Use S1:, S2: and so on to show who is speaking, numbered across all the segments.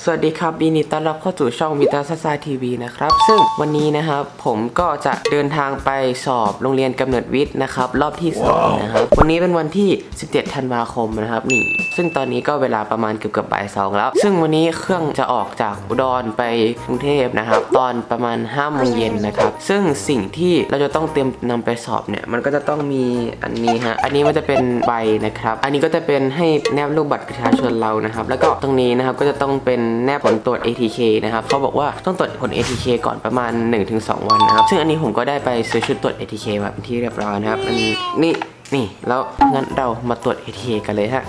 S1: สวัสดีครับยินดีต้อนรับเข้าสู่ช่องมิตาซาซาทีวีนะครับ ซึ่งวันนี้นะครับผมก็จะเดินทางไปสอบโรงเรียนกำเนิดวิทย์นะครับ รอบที่สองนะครับ วันนี้เป็นวันที่ 17 ธันวาคมนะครับนี่ ซึ่งตอนนี้ก็เวลาประมาณเกือบเกือบบ่ายสองแล้ว ซึ่งวันนี้เครื่องจะออกจากอุดรไปกรุงเทพนะครับ ตอนประมาณ5โมงเย็นนะครับ ซึ่งสิ่งที่เราจะต้องเตรียมนำไปสอบเนี่ยมันก็จะต้องมีอันนี้ฮะอันนี้มันจะเป็นใบนะครับ อันนี้ก็จะเป็นให้แนบรูปบัตรประชาชนเรานะครับ แล้วก็ตรงนี้นะครับก็จะต้องเป็นแนบผลตรวจ ATK นะครับเขาบอกว่าต้องตรวจผล ATK ก่อนประมาณ 1-2 วันนะครับ ซึ่งอันนี้ผมก็ได้ไปซื้อชุดตรวจ ATK มาเป็นที่เรียบร้อยนะครับอันนี้นี่นี่แล้วงั้นเรามาตรวจ ATK กันเลยฮะ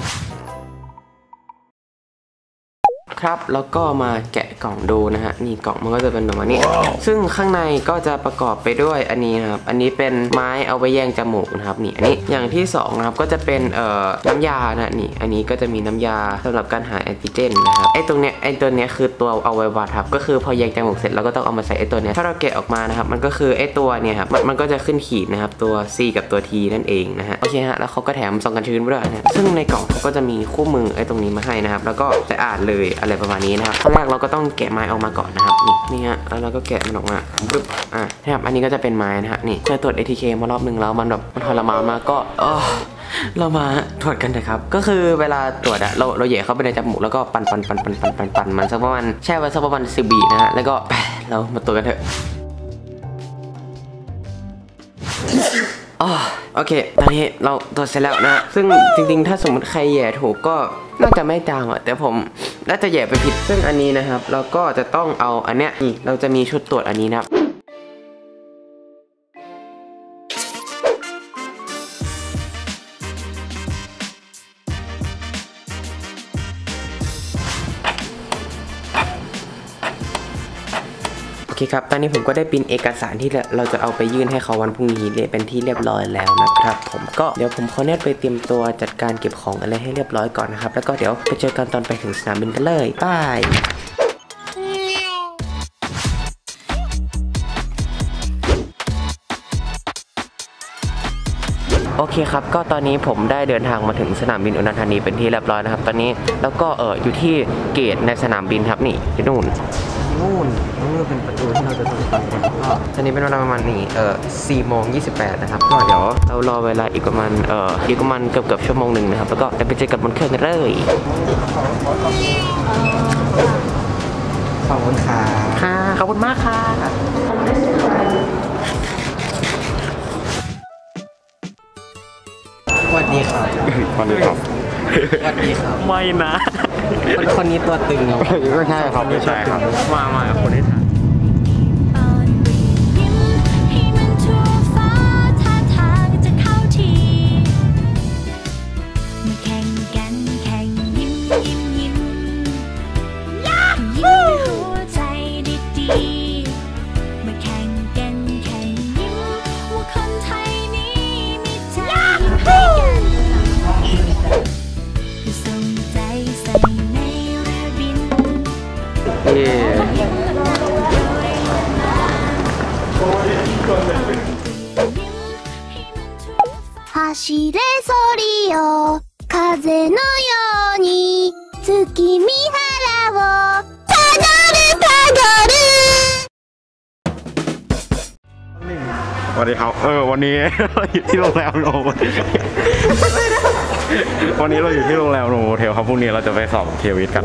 S1: ครับ แล้วก็มาแกะกล่องดูนะฮะ นี่กล่องมันก็จะเป็นแบบนี้ ซึ่งข้างในก็จะประกอบไปด้วยอันนี้นะครับ อันนี้เป็นไม้เอาไว้แยงจมูกนะครับ นี่ อันนี้ อย่างที่สองนะครับ ก็จะเป็นเอ่อ น้ำยานะนี่ อันนี้ก็จะมีน้ำยาสำหรับการหาแอนติเจนนะครับ ไอ้ตรงเนี้ย ไอ้ตัวเนี้ยคือตัวเอาไว้วัดครับ ก็คือพอแยงจมูกเสร็จเราก็ต้องเอามาใส่ไอ้ตัวเนี้ย ถ้าเราแกะออกมานะครับ มันก็คือไอ้ตัวเนี่ยครับ มันมันก็จะขึ้นขีดนะครับ ตัว C กับตัว T นั่นเองนะฮะ โอเคฮะ แล้วเขาก็แถมซองกันชื้นมาด้วยนะฮะซึ่งในกล่องเขาก็จะมีคู่มือไอ้ตรงนี้มาให้นะครับ แล้วก็จะอ่านเลยอะไรประมาณนี้นะครับขั้นแรกเราก็ต้องแกะไม้ออกมาก่อนนะครับนี่นี่ฮะแล้วเราก็แกะมันออกมาปึ๊บอะนะครับอันนี้ก็จะเป็นไม้นะฮะนี่เคยตรวจ ATK มารอบหนึ่งแล้วมันแบบมันทรมานมากก็เออเรามาตรวจกันเถอะครับ ก็คือเวลาตรวจอะเราเราเหย่เข้าไปในจมูกแล้วก็ปั่นปั่นปั่นปั่นปั่นปั่นปั่นมันสักประมาณแช่ไว้สักประมาณสิบวินะฮะแล้วก็ไปเรามาตรวจกันเถอะ โอเค ตอนนี้เราตรวจเสร็จแล้วนะ ซึ่งจริงๆ ถ้าสมมติใครแย่ถูกก็น่าจะไม่จางอะแต่ผมน่าจะแย่ไปผิด ซึ่งอันนี้นะครับ เราก็จะต้องเอาอันเนี้ยนี่เราจะมีชุดตรวจอันนี้นะครับ อเคครับ ตอนนี้ผมก็ได้ปริ้นเอกสารที่เราจะเอาไปยื่นให้เขาวันพรุ่งนี้เรียเป็นที่เรียบร้อยแล้วนะครับ ผมก็เดี๋ยวผมขอเนี่ยไปเตรียมตัวจัดการเก็บของอะไรให้เรียบร้อยก่อนนะครับ แล้วก็เดี๋ยวไปเจอกันตอนไปถึงสนามบินกันเลยบายโอเคครับ ก็ตอนนี้ผมได้เดินทางมาถึงสนามบินอุดรธานีเป็นที่เรียบร้อยนะครับ ตอนนี้แล้วก็เอออยู่ที่เกตในสนามบินครับนี่ที่นู่น นู่นนู่นเป็นประตูที่เราจะต้องไปกันก็ตอนนี้เป็นเวลาประมาณนี้เออ4โมง28นะครับก็เดี๋ยวเรารอเวลาอีกประมาณเอออีกประมาณเกือบเกือบชั่วโมงหนึ่งนะครับแล้วก็จะไปเจอกันบนเครื่องกันเลย
S2: ขอบคุณค่ะ
S1: ค่ะขอบคุณมากค่ะ
S2: สวัสดีครับ
S3: วันนี้ครับ
S2: ส วัสดีครับ
S1: ไม่นะ
S2: คนคนนี้ตัวตึงครับ
S3: ไม่ใช่ครับไม่ใช่ครับ
S1: มามาคนที่ถ่าย
S4: 走れソリよ風のように月見原をたどるたどる
S3: สวัสดีครับ เออ วันนี้ เราอยู่ที่โรงแรมโนโวเทลวันนี้เราอยู่ที่โรงแรมโนโวเทลครับ พรุ่งนี้เราจะไปสอบเทวิตกัน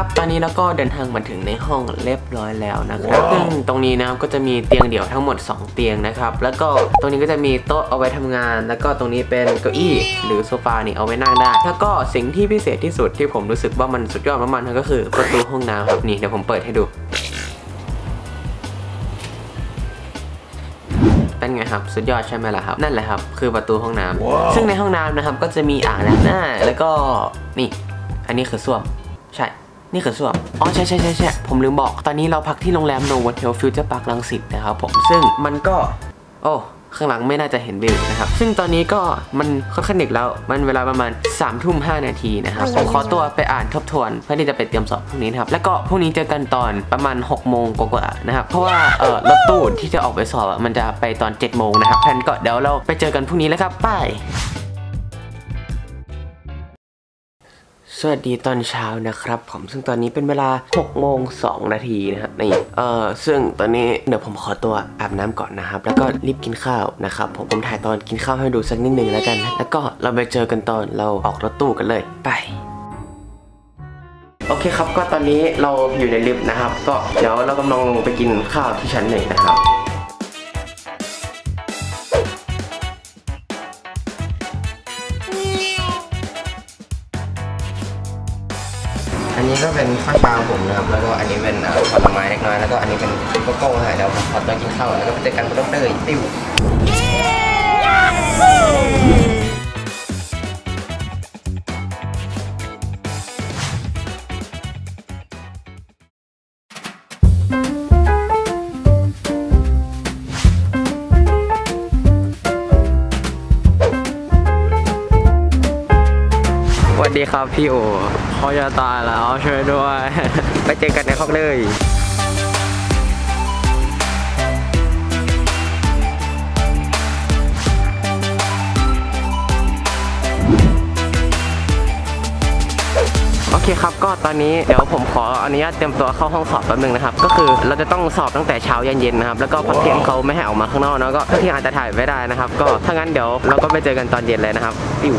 S1: ครับ ตอนนี้แล้วก็เดินทางมาถึงในห้องเรียบร้อยแล้วนะครับ ซึ่งตรงนี้นะครับก็จะมีเตียงเดี่ยวทั้งหมด 2 เตียงนะครับ แล้วก็ตรงนี้ก็จะมีโต๊ะเอาไว้ทำงาน แล้วก็ตรงนี้เป็นเก้าอี้ หรือโซฟานี่เอาไว้นั่งได้ แล้วก็สิ่งที่พิเศษที่สุดที่ผมรู้สึกว่ามันสุดยอดมากๆนั่นก็คือประตูห้องน้ำครับนี่เดี๋ยวผมเปิดให้ดูเป็นไงครับสุดยอดใช่ไหมล่ะครับ นั่นแหละครับ คือประตูห้องน้ำซึ่งในห้องน้ำนะครับก็จะมีอ่างล้างหน้าแล้วก็นี่ อันนี้คือส้วมใช่ นี่คือส้วมอ๋อใช่ใช่ใช่ใช่ผมลืมบอก ตอนนี้เราพักที่โรงแรมโนว o เทลฟิวเจอร์พาร์คลังสิตนะครับผม ซึ่งมันก็ โอ้ข้างหลังไม่น่าจะเห็นวิวนะครับ ซึ่งตอนนี้ก็มันค่อนข้างดึกแล้ว มันเวลาประมาณสามทุ่มห้านาทีนะครับ ผมขอตัวไปอ่านทบทวน เพื่อที่จะไปเตรียมสอบพรุ่งนี้นะครับ แล้วก็พรุ่งนี้เจอกันตอนประมาณหกโมงกว่าๆนะครับ เพราะว่าเออรถตู้ที่จะออกไปสอบอะมันจะไปตอนเจ็ดโมงนะครับ plan ก็เดี๋ยวเราไปเจอกันพรุ่งนี้แล้วครับ bye สวัสดีตอนเช้านะครับผมซึ่งตอนนี้เป็นเวลา6โมง2นาทีนะครับนี่เออซึ่งตอนนี้เดี๋ยวผมขอตัวอาบน้ำก่อนนะครับ แล้วก็รีบกินข้าวนะครับผมผมถ่ายตอนกินข้าวให้ดูสักนิดนึงแล้วกัน แล้วก็เราไปเจอกันตอนเราออกรถตู้กันเลยไปโอเคครับก็ตอนนี้เราอยู่ในลิฟต์นะครับ ก็เดี๋ยวเรากำลังลงไปกินข้าวที่ชั้นหนึ่งนะครับ เป็นข้าวเช้าผมนะครับ แล้วก็อันนี้เป็นผลไม้เล็กน้อย แล้วก็อันนี้เป็นโกโก้ฮะแล้วผมขอตัวกินข้าวแล้วก็ไปเจอกันบนรถเลยติ้วสวัสดีครับพี่โอ เขาจะตายแล้วช่วยด้วย ไปเจอกันในห้องเลยโอเคครับก็ตอนนี้เดี๋ยวผมขออนุญาตเตรียมตัวเข้าห้องสอบแป๊บนึงนะครับ ก็คือเราจะต้องสอบตั้งแต่เช้ายันเย็นนะครับ แล้วก็พักเที่ยงเขาไม่ให้ออกมาข้างนอกเนอะก็พักเที่ยงอาจจะถ่ายไม่ได้นะครับ ก็ถ้างั้นเดี๋ยวเราก็ไปเจอกันตอนเย็นเลยนะครับปิว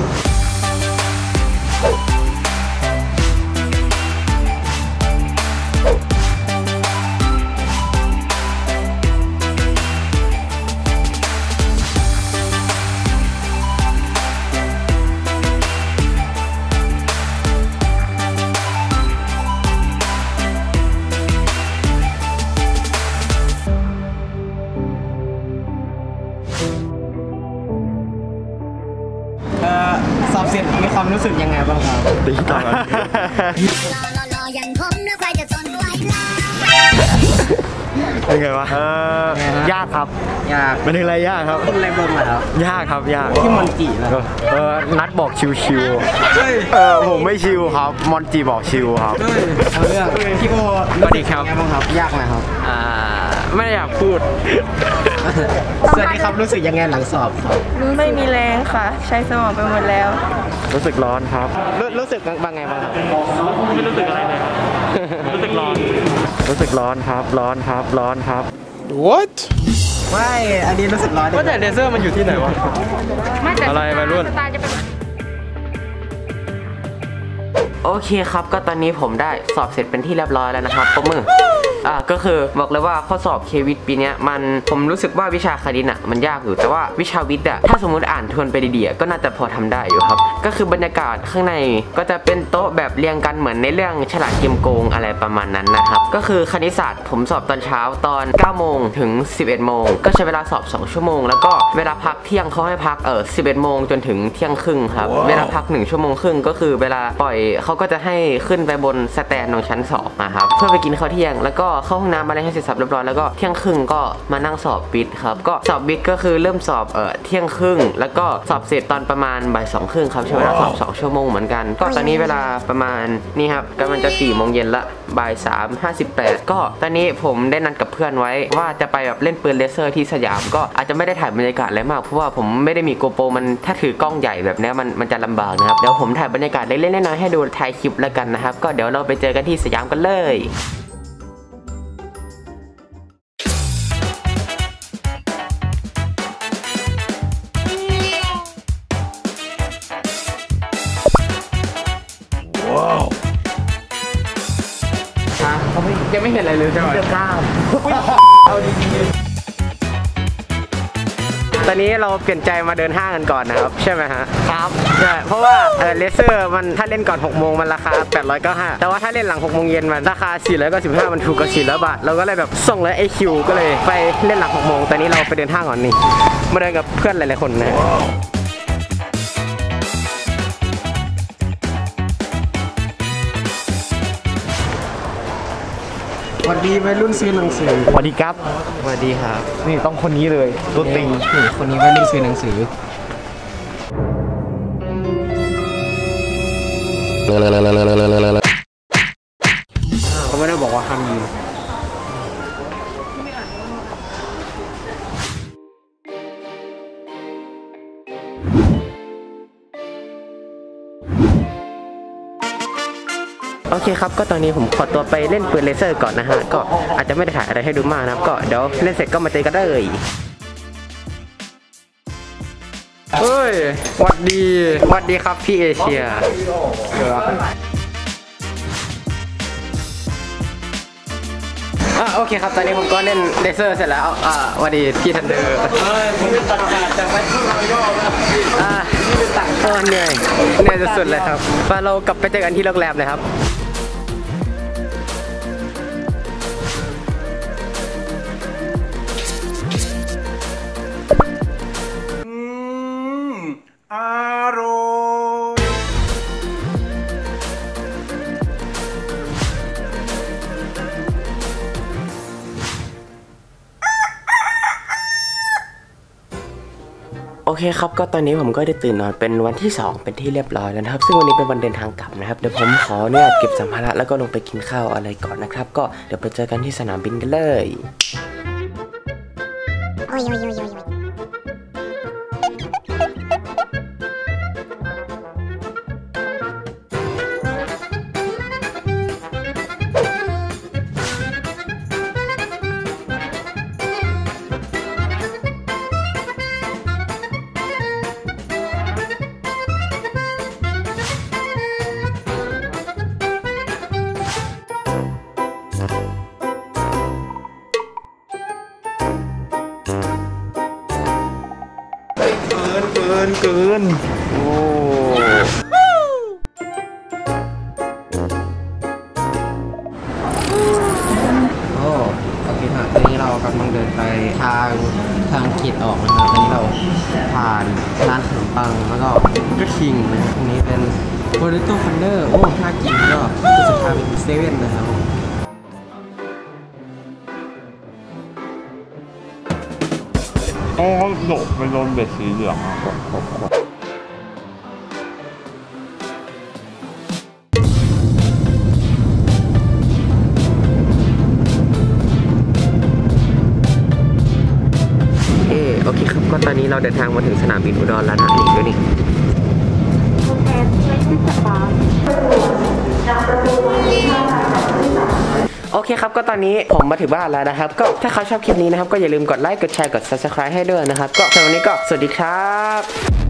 S2: ความรู้สึกยังไงบ้างครับ
S3: ตีตอน
S5: รอรออย่างผมนึกใครจะทนไหวล่ะ
S3: เป็นไงวะเออยากครับ
S2: ยาก
S3: เป็นอะไรยากครับ
S2: ขึ้นอะไรบนมาแล้ว
S3: ยากครับยาก
S2: ที่มอนจิแล้ว
S3: เออนัดบอกชิว
S2: เฮ้ย
S3: ๆเออผมไม่ชิวครับมอนจีบอกชิวครับ
S2: เฮ้ยเอาเรื่องพี่โอ
S1: สวัสดีครับ
S2: ยังไงบ้างครับยากไหมครับ
S1: อ่า ไม่ได้อยากพูด
S2: สวัสดีครับรู้สึกยังไงหลังสอบครับ
S6: ไม่มีแรงค่ะ ใช้สมองไปหมดแล้ว
S3: รู้สึกร้อนครับ
S2: รู้รู้สึกบ้างไงบ้างครับ
S3: รู้สึกร้อน รู้สึกร้อนครับ ร้อนครับ ร้อนครับ
S2: ไม่ อันนี้รู้สึกร้อน
S3: ว่าแต่เลเซอร์มันอยู่ที่ไหนวะอะไรวัยรุ่น
S1: โอเคครับ ก็ตอนนี้ผมได้สอบเสร็จเป็นที่เรียบร้อยแล้วนะครับปรบมือ อ่าก็คือบอกเลยว่าข้อสอบเควิทปีเนี้ยมันผมรู้สึกว่าวิชาคณิตอะมันยากอยู่แต่ว่าวิชาวิทย์อะถ้าสมมติอ่านทวนไปดีๆอะก็น่าจะพอทำได้อยู่ครับ ก็คือบรรยากาศข้างในก็จะเป็นโต๊ะแบบเรียงกันเหมือนในเรื่องฉลาดเกมโกงอะไรประมาณนั้นนะครับก็คือคณิตศาสตร์ผมสอบตอนเช้าตอน 9 โมงถึง 11 โมง ก็ใช้เวลาสอบ 2 ชั่วโมง แล้วก็เวลาพักเที่ยงเขาให้พักเออ11 โมงจนถึงเที่ยงครึ่งครับเวลาพัก 1 ชั่วโมงครึ่งก็คือเวลาปล่อยเขาก็จะให้ขึ้นไปบนสแตนของชั้น2นะครับเพื่อไปกินข้าวเที่ยงแล้วก็เข้าห้องน้ำอะไรให้เสร็จสับเรียบร้อยแล้วก็เที่ยงครึ่งก็มานั่งสอบบิดครับก็สอบบิดก็คือเริ่มสอบเออเที่ยงครึ่ง แล้วก็สอบเสร็จตอนประมาณบ่ายสองครึ่งครับใช้เวลาสอบสองชั่วโมงเหมือนกัน ก็ตอนนี้เวลาประมาณนี่ครับกำลังจะ4โมงเย็นละบ่าย3 58ก็ตอนนี้ผมได้นัดกับเพื่อนไว้ว่าจะไปแบบเล่นปืนเลเซอร์ที่สยามก็อาจจะไม่ได้ถ่ายบรรยากาศอะไรมากเพราะว่าผมไม่ได้มีโกโปรมันถ้าถือกล้องใหญ่แบบเนี้ยมันมันจะลำบากนะครับเดี๋ยวผมถ่ายบรรยากาศเล็กๆน้อยๆให้ดูท้ายคลิปแล้วกันนะครับก็เดี๋ยวเราไปเจอกันที่สยามกันเลย ห็นอะไรเลยใช่ไหมกล้ามเอาดีๆตอนนี้เราเปลี่ยนใจมาเดินห้างกันก่อนนะครับ ใช่ไหมฮะครับใช่เพราะว่าเออเลเซอร์มันถ้าเล่นก่อน6โมงมันราคา 895 แต่ว่าถ้าเล่นหลัง6โมงเย็นมันราคา 495 มันถูกกว่า400บาทเราก็เลยแบบส่งเลยไอคิวก็เลยไปเล่นหลัง6โมงตอนนี้เราไปเดินห้างก่อนนี่มาเดินกับเพื่อนหลายๆคนนะ
S2: วัสดีวัยรุ่นซื้อหนังสือ
S3: สวัสดีครับ
S2: สวัสดีครับ
S3: นี่ต้องคนนี้เลยตัวติง
S2: นี่คนนี้วัยรุ่นซื้อหนังสือเขาไม่ได้บอกว่าห้ามยิง
S1: เคครับก็ตอนนี้ผมขอตัวไปเล่นปืนเลเซอร์ก่อนนะฮะก็อาจจะไม่ได้ถ่ายอะไรให้ดูมากนะครับก็เดี๋ยวเล่นเสร็จก็มาเจอกันเลยเฮ้ยหวัดดีหวัดดีครับพี่เอเชียอะโอเคครับ ตอนนี้ผมก็เล่นเลเซอร์เสร็จแล้ว อ่าหวัดดีพี่ทันเดอร์
S2: เฮ้ยผมเป็นตัดขาดจากไปทุ่งเราย่อแล้ว
S1: อ่าต่างตัวเหนื่อยเหนื่อยสุดๆเลยครับมาเรากลับไปเจอกันที่โรงแรมเลยครับ
S3: อร่อย
S1: โอเคครับ ก็ตอนนี้ผมก็ได้ตื่นนอนเป็นวันที่ 2 เป็นที่เรียบร้อยแล้วนะครับ ซึ่งวันนี้เป็นวันเดินทางกลับนะครับ เดี๋ยวผมขอเนี่ยเก็บสัมภาระแล้วก็ลงไปกินข้าวอะไรก่อนนะครับ ก็เดี๋ยวไปเจอกันที่สนามบินกันเลย
S3: กินเกินเกิน
S1: โอ้โอ้โอเคครับตอนนี้เรากำลังเดินไปทางทางขีดออกนะครับตอนนี้เราผ่านร้านขนมปังแล้วก็ก็คิงนะตรงนี้เป็นโ o ลิโต้ฟันเดอร์โอ้น่ากินก็จุดสุดท้ายเป็นเซเว่นนะครับ โอ้
S3: โหนกเป็นโดนเบ็ดสีเหลืองอะ
S1: เอโอเคครับก็ตอนนี้เราเดินทางมาถึงสนามบินอุดรแล้วนะนี่ดูนี่ อเคครับก็ตอนนี้ผมมาถึงบ้านแล้วนะครับ ก็ถ้าเขาชอบคลิปนี้นะครับก็อย่าลืมกดไลค์กดแชร์กด subscribe ให้ด้วยนะครับ ก็สำหรับวันนี้ก็สวัสดีครับ